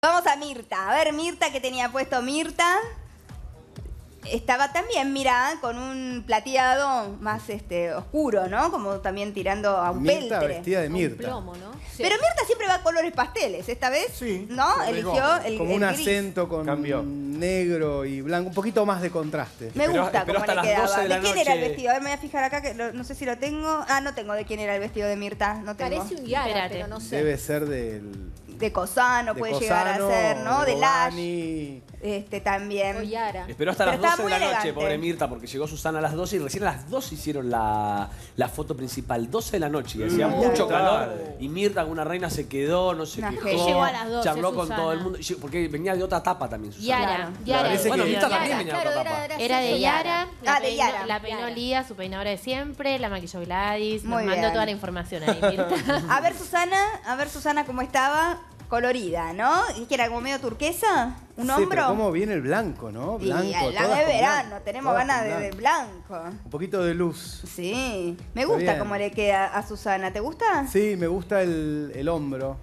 Vamos a Mirta. A ver, Mirta, que tenía puesto Mirta. Estaba también, mira, con un plateado más este oscuro, ¿no? Como también tirando a un Mirta peltre. vestida de Un Mirta. plomo, ¿no? Pero Mirta siempre va a colores pasteles. Esta vez, Sí, ¿no? Eligió el, Como el un gris. acento con Cambió. negro y blanco, un poquito más de contraste. Me Esperó- gusta esperó cómo hasta le las quedaba. 12 de la quién era el noche. vestido? A ver, me voy a fijar acá, que lo- no sé si lo tengo. Ah, no tengo de quién era el vestido de Mirta. No tengo. Parece un Yara, Espérate. pero no sé. Debe ser del. De Cosano de puede llegar a ser, ¿no? De Lash. Bogani. Este también. O Yara. Esperó hasta Pero las 12 estaba de la noche, pobre Mirta, porque llegó Susana a las 12 y recién a las 12 hicieron la, la foto principal. 12 de la noche y hacía Mm. mucho Claro. calor. Y Mirta, una reina, se quedó, no qué. genia. Llegó a las 12, Charló con Susana. todo el mundo. Porque venía de otra etapa también, Susana. Yara. Yara. Parece Bueno, que- Mirta Yara. también venía de otra era, etapa. era, Era de Yara, la, Ah, de Yara. la peinó. Lía, su peinadora de siempre, la maquilló Gladys, Muy nos mandó toda la información ahí, Mirta. A ver, Susana, a ver, Susana, cómo estaba. Colorida, ¿no? ¿Y que era como medio turquesa? ¿Un Sí, hombro? pero cómo viene el blanco, ¿no? Y Blanco. la de verano, blanco, tenemos todas ganas de, de blanco. Un poquito de luz. Sí, me gusta cómo le queda a Susana. ¿Te gusta? Sí, me gusta el, el hombro.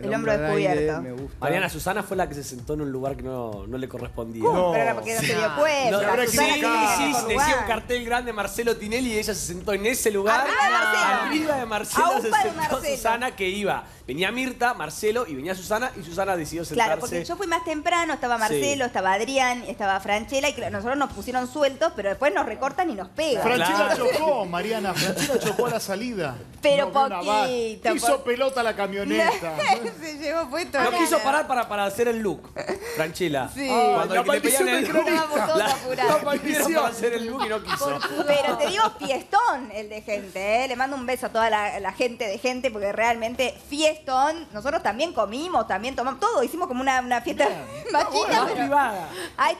El hombro al aire, descubierto. me gusta. Mariana Susana fue la que se sentó en un lugar que no, no le correspondía. ¿Cómo? No. Pero era porque no se dio cuenta. No, habrá sí, sí, decía un cartel grande Marcelo Tinelli y ella se sentó en ese lugar. Arriba de Marcelo. Marcelo se sentó Marcelo. Susana que iba. Venía Mirta, Marcelo y venía Susana y Susana decidió sentarse. Claro, porque yo fui más temprano, estaba Marcelo, Sí. estaba Adrián, estaba Franchella y nosotros nos pusieron sueltos, pero después nos recortan y nos pegan. Franchella Claro. chocó, Mariana. Franchella chocó a la salida. Pero No, poquito, Hizo po- pelota la camioneta. se llevó puesto. No quiso parar para, para hacer el look, Franchella. Sí. Cuando la maldición del cronista. La, la para hacer el look y no quiso. Pero te digo fiestón el de gente, ¿eh? Le mando un beso a toda la, la gente de gente porque realmente fiestón. Nosotros también comimos, también tomamos, todo. Hicimos como una, una fiesta pero- privada. Ay,